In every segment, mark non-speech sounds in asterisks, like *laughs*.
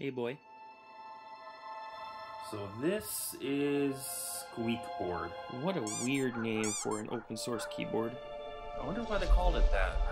Hey, boy. So this is Squeekboard. What a weird name for an open source keyboard. I wonder why they called it that.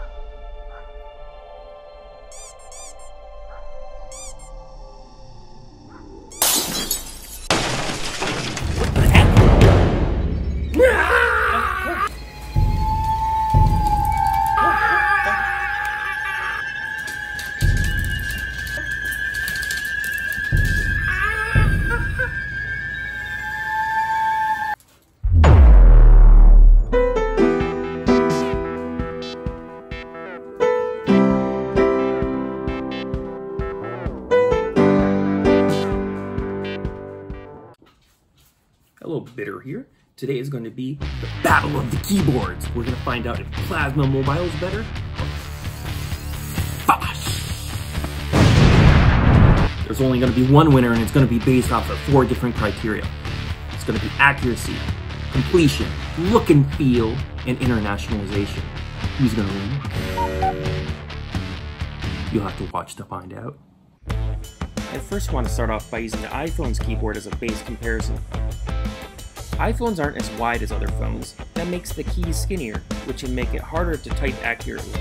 Bitter here. Today is going to be the battle of the keyboards. We're going to find out if Plasma Mobile is better. There's only going to be one winner, and it's going to be based off of four different criteria. It's going to be accuracy, completion, look and feel, and internationalization. Who's going to win? You'll have to watch to find out. I first want to start off by using the iPhone's keyboard as a base comparison. iPhones aren't as wide as other phones. That makes the keys skinnier, which can make it harder to type accurately.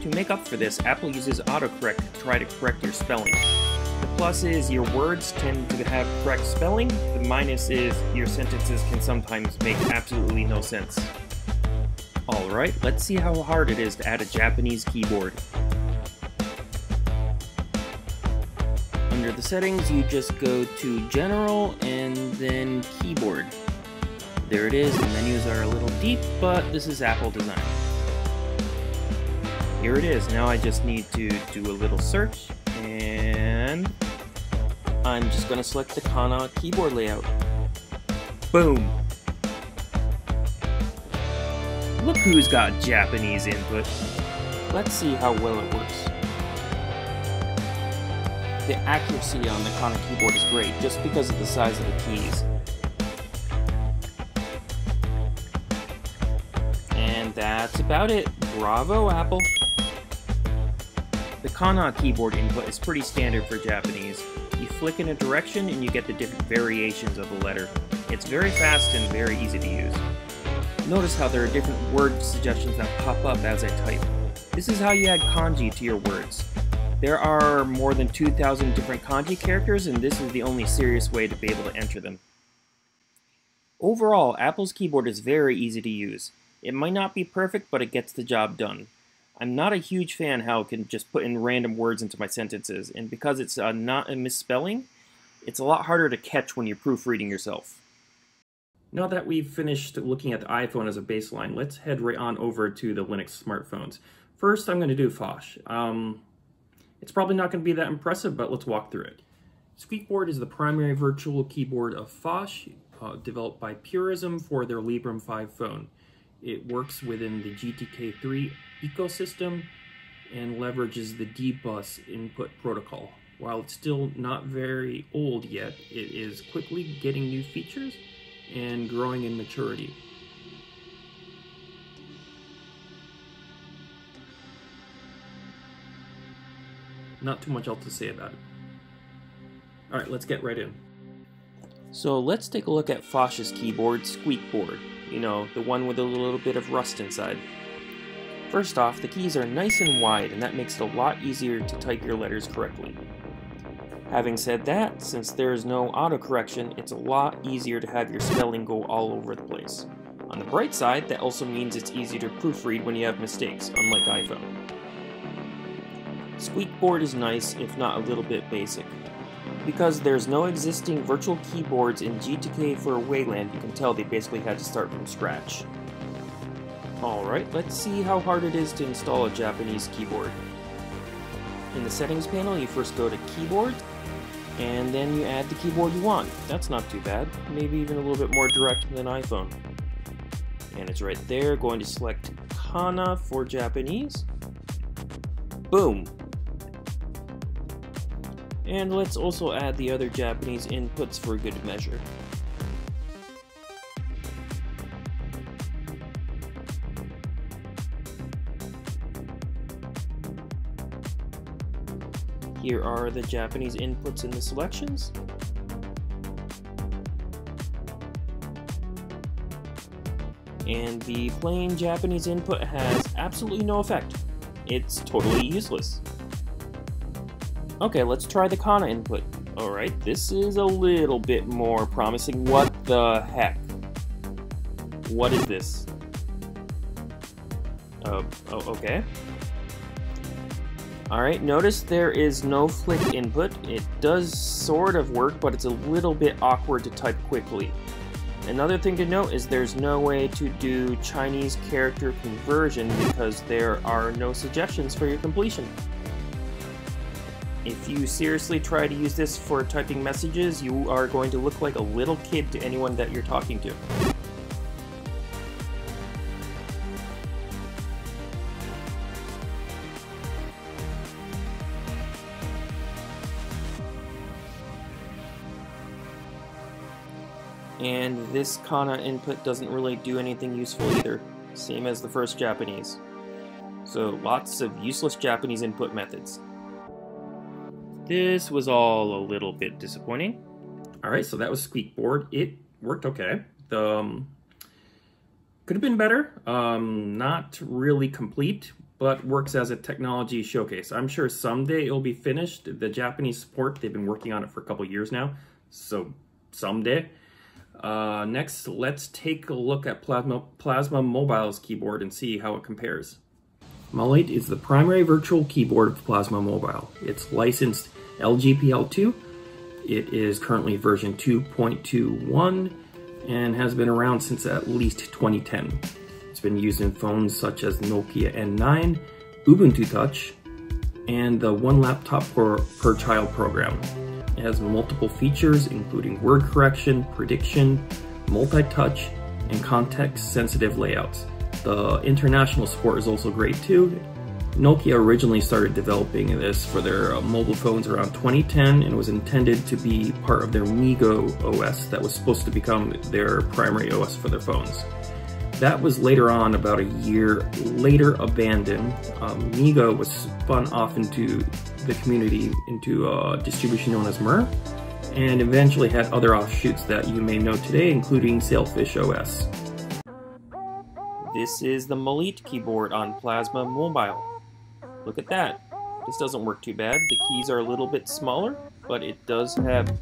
To make up for this, Apple uses autocorrect to try to correct your spelling. The plus is your words tend to have correct spelling, the minus is your sentences can sometimes make absolutely no sense. Alright, let's see how hard it is to add a Japanese keyboard. Under the settings, you just go to General and then Keyboard. There it is, the menus are a little deep, but this is Apple design. Here it is, now I just need to do a little search, and I'm just to select the Kana keyboard layout. Boom! Look who's got Japanese input. Let's see how well it works. The accuracy on the Kana keyboard is great, just because of the size of the keys. And that's about it. Bravo, Apple! The Kana keyboard input is pretty standard for Japanese. You flick in a direction and you get the different variations of the letter. It's very fast and very easy to use. Notice how there are different word suggestions that pop up as I type. This is how you add kanji to your words. There are more than 2,000 different kanji characters, and this is the only serious way to be able to enter them. Overall, Apple's keyboard is very easy to use. It might not be perfect, but it gets the job done. I'm not a huge fan how it can just put in random words into my sentences, and because it's uh, not a misspelling, it's a lot harder to catch when you're proofreading yourself. Now that we've finished looking at the iPhone as a baseline, let's head right on over to the Linux smartphones. First, I'm going to do Phosh. Um, it's probably not going to be that impressive, but let's walk through it. Squeekboard is the primary virtual keyboard of Phosh, uh, developed by Purism for their Librem 5 phone. It works within the GTK3 ecosystem and leverages the D-Bus input protocol. While it's still not very old yet, it is quickly getting new features and growing in maturity. Not too much else to say about it. Alright, let's get right in. So let's take a look at Phosh's keyboard, Squeekboard. You know, the one with a little bit of rust inside. First off, the keys are nice and wide, and that makes it a lot easier to type your letters correctly. Having said that, since there is no autocorrection, it's a lot easier to have your spelling go all over the place. On the bright side, that also means it's easier to proofread when you have mistakes, unlike iPhone. Squeekboard is nice, if not a little bit basic. Because there's no existing virtual keyboards in GTK for Wayland, you can tell they basically had to start from scratch. Alright, let's see how hard it is to install a Japanese keyboard. In the settings panel, you first go to keyboard, and then you add the keyboard you want. That's not too bad, maybe even a little bit more direct than iPhone. And it's right there, going to select Kana for Japanese. Boom! And let's also add the other Japanese inputs for good measure. Here are the Japanese inputs in the selections. And the plain Japanese input has absolutely no effect. It's totally useless. Okay, let's try the kana input. Alright, this is a little bit more promising. What the heck? What is this? Uh, oh, okay. Alright, notice there is no flick input. It does sort of work, but it's a little bit awkward to type quickly. Another thing to note is there's no way to do Chinese character conversion because there are no suggestions for your completion. If you seriously try to use this for typing messages, you are going to look like a little kid to anyone that you're talking to. And this kana input doesn't really do anything useful either, same as the first Japanese. So lots of useless Japanese input methods. This was all a little bit disappointing. All right, so that was Squeekboard. It worked okay. The um, could have been better. Um, not really complete, but works as a technology showcase. I'm sure someday it'll be finished. The Japanese support, they've been working on it for a couple years now, so someday. Uh, next, let's take a look at Plasma, Plasma Mobile's keyboard and see how it compares. Maliit is the primary virtual keyboard of Plasma Mobile. It's licensed LGPL2. It is currently version 2.21 and has been around since at least 2010. It's been used in phones such as Nokia N9, Ubuntu Touch, and the One Laptop per, per Child program. It has multiple features including word correction, prediction, multi-touch, and context-sensitive layouts. The international support is also great too. Nokia originally started developing this for their uh, mobile phones around 2010 and was intended to be part of their MeeGo OS that was supposed to become their primary OS for their phones. That was later on, about a year later, abandoned. Um, MeeGo was spun off into the community into a distribution known as Mer, and eventually had other offshoots that you may know today, including Sailfish OS. This is the Maliit keyboard on Plasma Mobile. Look at that. This doesn't work too bad. The keys are a little bit smaller, but it does have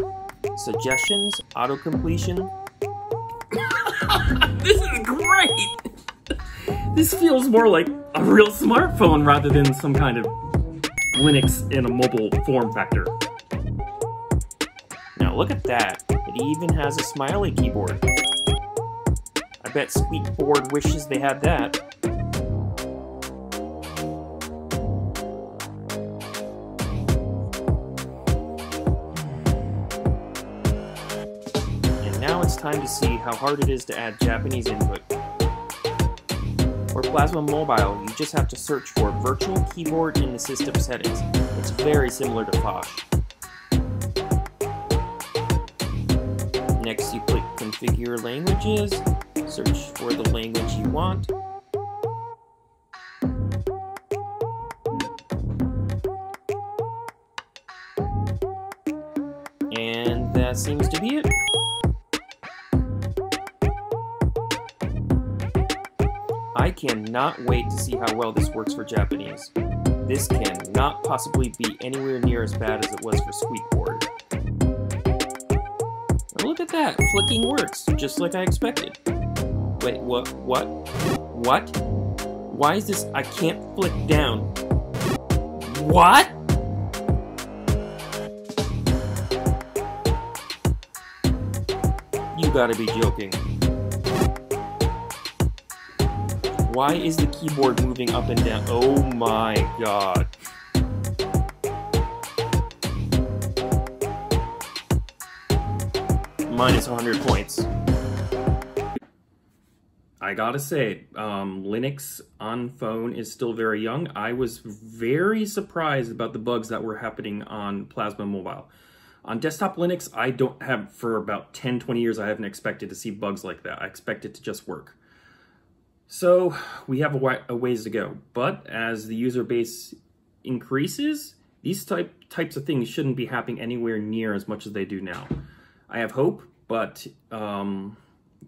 suggestions, auto-completion. *laughs* this is great! this feels more like a real smartphone rather than some kind of Linux in a mobile form factor. Now look at that. It even has a smiley keyboard. I bet Squeekboard wishes they had that. And now it's time to see how hard it is to add Japanese input. For Plasma Mobile, you just have to search for Virtual Keyboard in the system settings. It's very similar to Phosh. Next, you click Configure Languages, search for the language you want, and that seems to be it. I cannot wait to see how well this works for Japanese. This cannot possibly be anywhere near as bad as it was for Squeekboard. Look at that, flicking works, just like I expected. Wait, what, what, what? Why is this, I can't flick down. What? You gotta be joking. Why is the keyboard moving up and down? Oh my god. Minus 100 points. I gotta say, um, Linux on phone is still very young. I was very surprised about the bugs that were happening on Plasma Mobile. On desktop Linux, I don't have, for about 10, 20 years, I haven't expected to see bugs like that. I expect it to just work. So we have a, a ways to go, but as the user base increases, These type types of things shouldn't be happening anywhere near as much as they do now. I have hope, but um,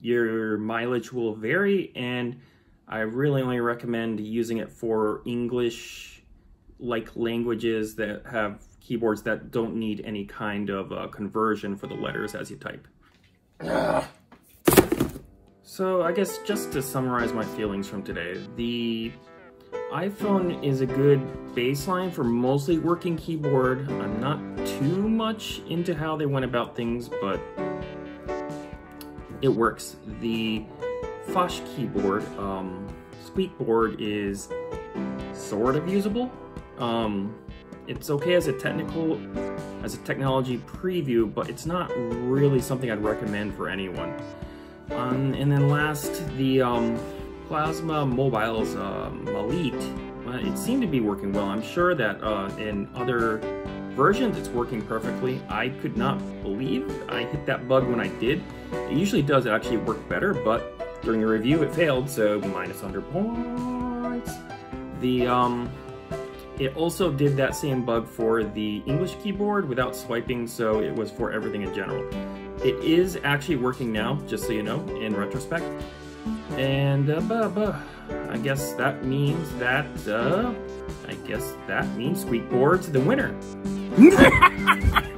your mileage will vary, and I really only recommend using it for English like languages that have keyboards that don't need any kind of uh, conversion for the letters as you type. *sighs* So I guess just to summarize my feelings from today, the iPhone is a good baseline for mostly working keyboard. I'm not too much into how they went about things, but it works. The Phosh keyboard, um, Squeekboard is sort of usable. Um, it's okay as a technical, as a technology preview, but it's not really something I'd recommend for anyone. Um, and then last, the um, Plasma Mobile's uh, Maliit, uh, it seemed to be working well. I'm sure that uh, in other versions it's working perfectly. I could not believe I hit that bug when I did. It usually does actually work better, but during the review it failed, so minus 100 points. The um, it also did that same bug for the English keyboard without swiping, so it was for everything in general. It is actually working now, just so you know, in retrospect. And uh, buh, buh, I guess that means that, uh, I guess that means Squeekboard's the winner. *laughs*